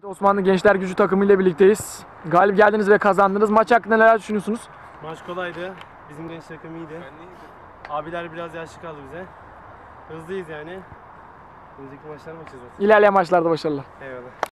Evet Osmanlı Gençler Gücü takımıyla birlikteyiz. Galip geldiniz ve kazandınız. Maç hakkında neler düşünüyorsunuz? Maç kolaydı. Bizim genç takım iyiydi. Abiler biraz yaşlı kaldı bize. Hızlıyız yani. Önümüzdeki maçlara bakacağız. İlerleyen maçlarda başarılar. Eyvallah.